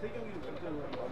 세 경기 결정을 하고 왔는데 결정을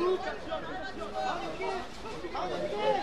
Gut. Hallo, hier. Hallo, hier.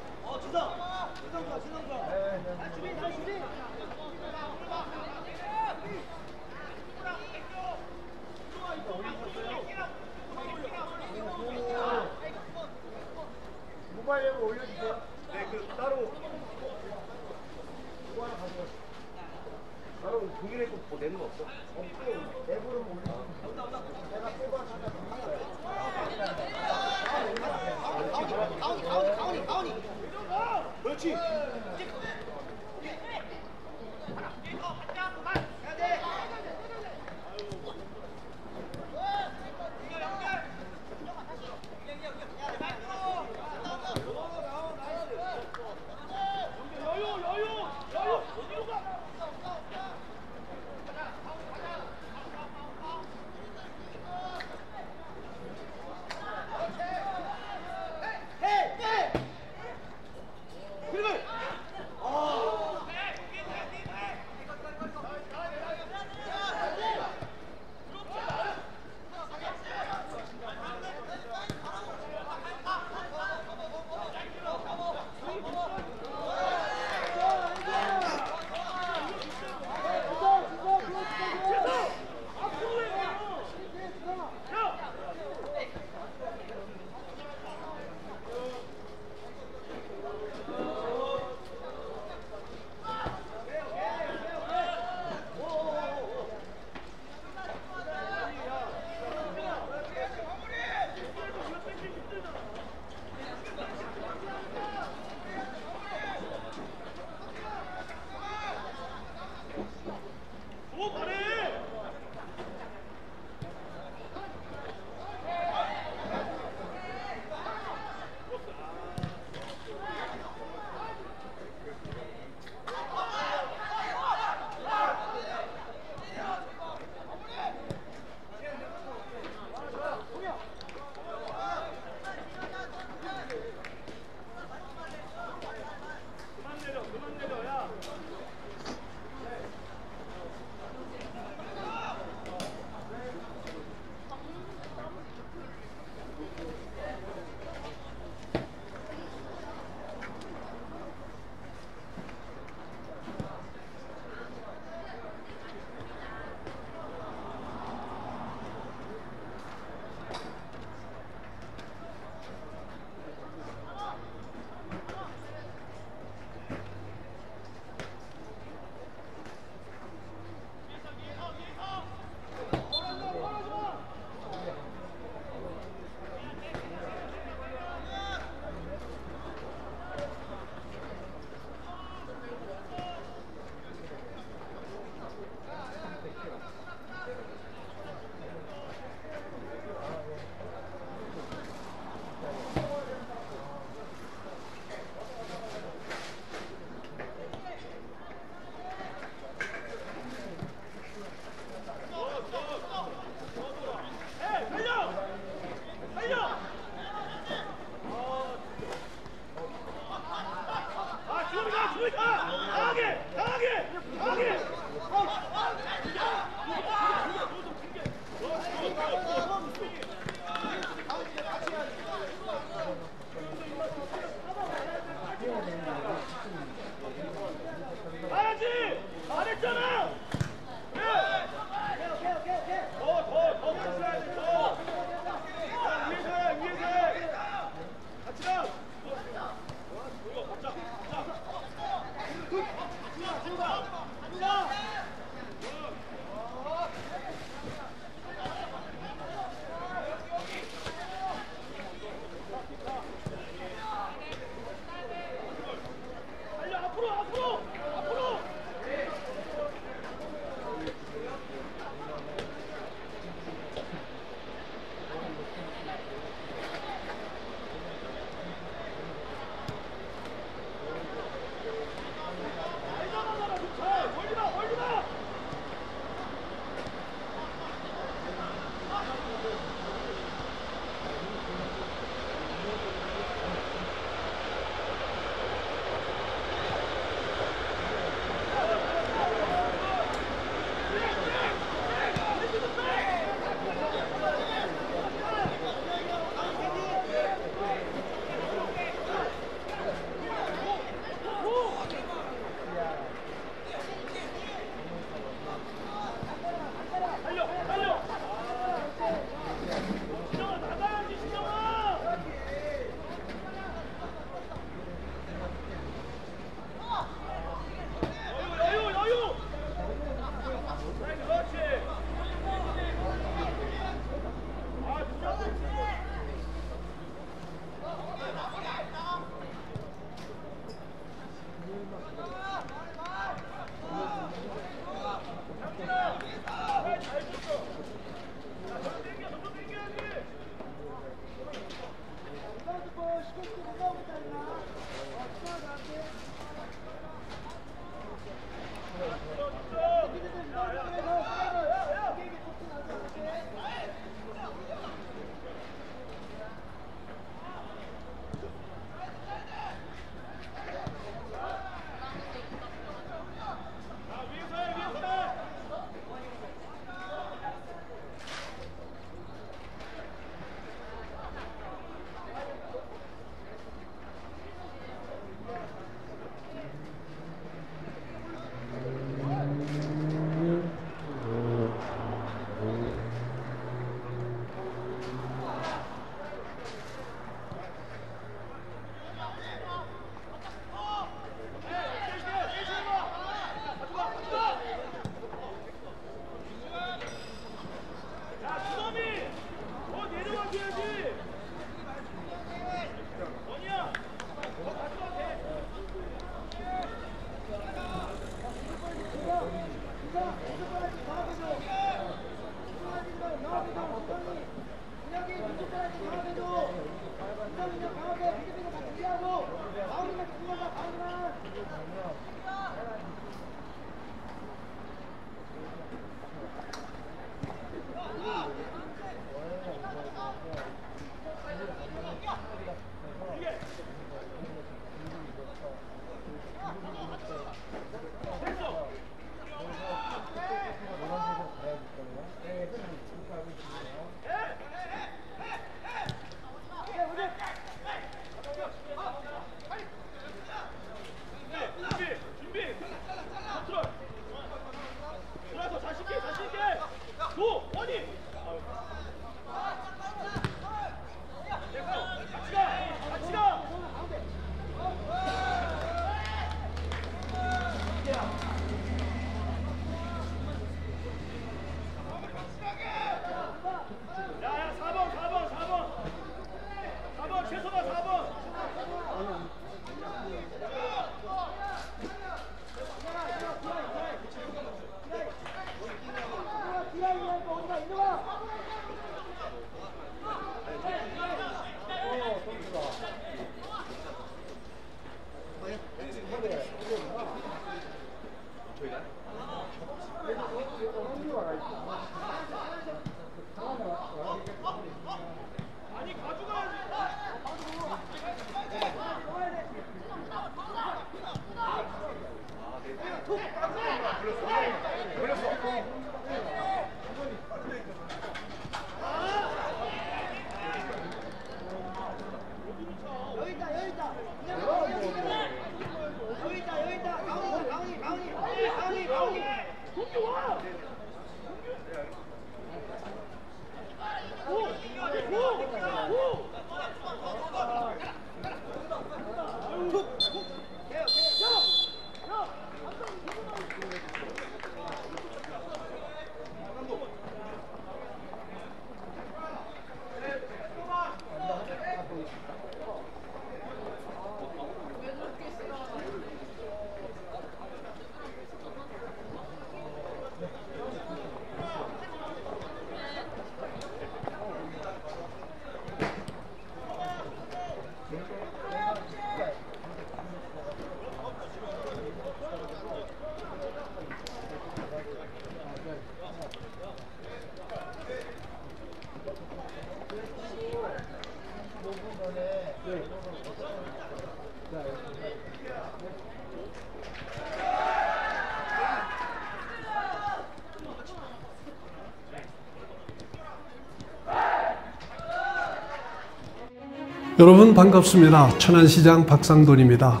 여러분 반갑습니다. 천안시장 박상돈입니다.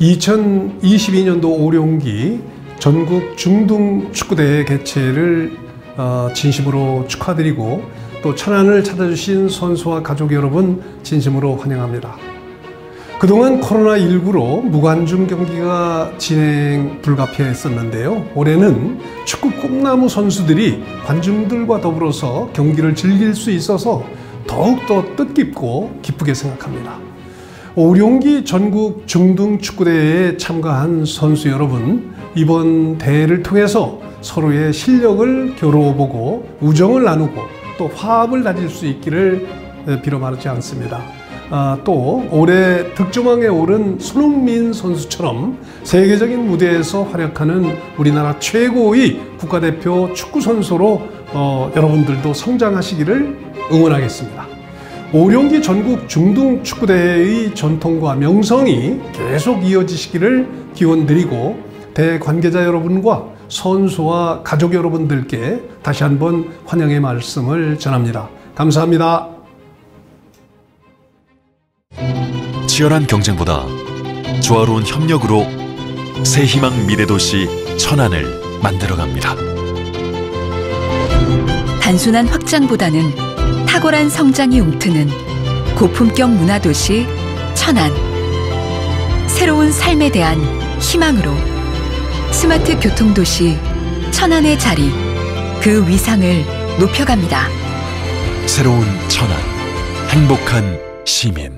2022년도 오룡기 전국 중등 축구대회 개최를 어, 진심으로 축하드리고 또 천안을 찾아주신 선수와 가족 여러분 진심으로 환영합니다. 그동안 코로나19로 무관중 경기가 진행 불가피했었는데요. 올해는 축구 꿈나무 선수들이 관중들과 더불어서 경기를 즐길 수 있어서 더욱더 뜻깊고 기쁘게 생각합니다. 오룡기 전국 중등 축구대회에 참가한 선수 여러분, 이번 대회를 통해서 서로의 실력을 겨루어보고 우정을 나누고 또 화합을 다질 수 있기를 빌어 마르지 않습니다. 아, 또 올해 득점왕에 오른 손흥민 선수처럼 세계적인 무대에서 활약하는 우리나라 최고의 국가대표 축구 선수로 어, 여러분들도 성장하시기를 응원하겠습니다. 오룡기 전국 중등 축구대회의 전통과 명성이 계속 이어지시기를 기원 드리고 대관계자 여러분과 선수와 가족 여러분들께 다시 한번 환영의 말씀을 전합니다. 감사합니다. 치열한 경쟁보다 조화로운 협력으로 새 희망 미래도시 천안을 만들어갑니다. 단순한 확장보다는 탁월한 성장이 움트는 고품격 문화도시 천안. 새로운 삶에 대한 희망으로 스마트 교통도시 천안의 자리, 그 위상을 높여갑니다. 새로운 천안, 행복한 시민.